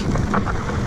あっ。